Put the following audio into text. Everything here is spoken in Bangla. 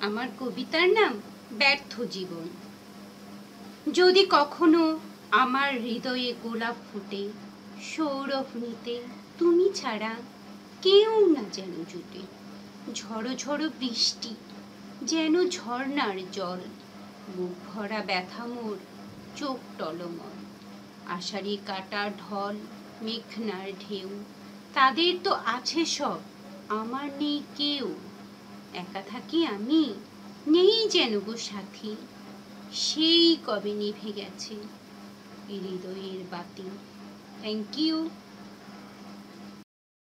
আমার কবিতার নাম ব্যর্থ জীবন। যদি কখনো আমার হৃদয়ে গোলাপ ফুটে, সৌরভ নিতে তুমি ছাড়া কেউ না যেন জুটে। ঝড়ো ঝড়ো বৃষ্টি, যেন ঝর্ণার জল, মুখ ভরা ব্যথা মোর চোখ টলমল। আষাঢ়ি কাটা ঢল, মেঘনার ঢেউ, তাদের তো আছে সব, আমার নেই কেউ একা থাকি আমি, নেই যেন গো সাথী, সেই কবে নিভে গেছে হৃদয়ের বাতি। Thank you